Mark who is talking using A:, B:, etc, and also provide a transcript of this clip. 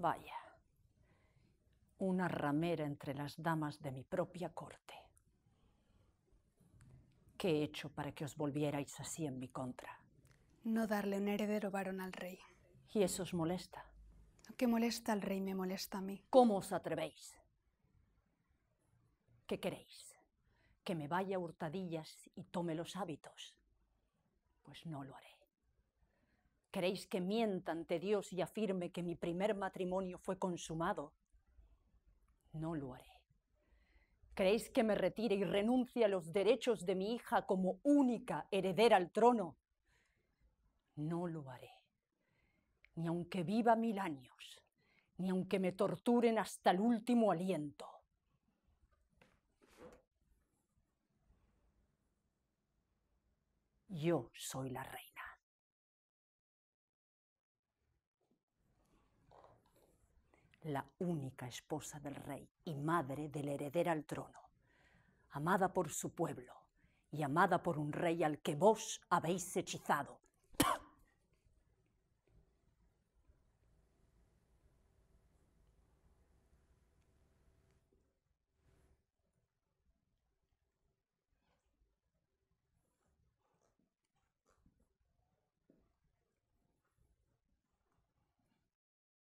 A: Vaya, una ramera entre las damas de mi propia corte. ¿Qué he hecho para que os volvierais así en mi contra?
B: No darle un heredero varón al rey.
A: ¿Y eso os molesta?
B: Lo que molesta al rey me molesta a mí.
A: ¿Cómo os atrevéis? ¿Qué queréis? ¿Que me vaya a hurtadillas y tome los hábitos? Pues no lo haré. ¿Queréis que mienta ante Dios y afirme que mi primer matrimonio fue consumado? No lo haré. ¿Creéis que me retire y renuncie a los derechos de mi hija como única heredera al trono? No lo haré. Ni aunque viva mil años, ni aunque me torturen hasta el último aliento. Yo soy la reina. La única esposa del rey y madre del heredero al trono, amada por su pueblo y amada por un rey al que vos habéis hechizado